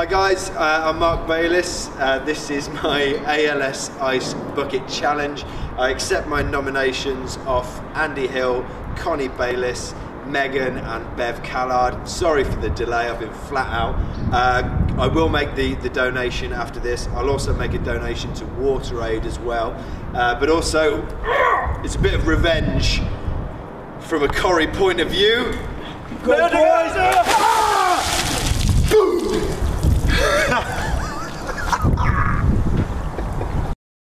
Hi guys, uh, I'm Marc Baylis. Uh, this is my ALS Ice Bucket Challenge. I accept my nominations off Andy Hill, Connie Baylis, Megan and Bev Callard. Sorry for the delay, I've been flat out. Uh, I will make the, the donation after this. I'll also make a donation to WaterAid as well. Uh, but also, it's a bit of revenge from a Corrie point of view. Go boys! 你好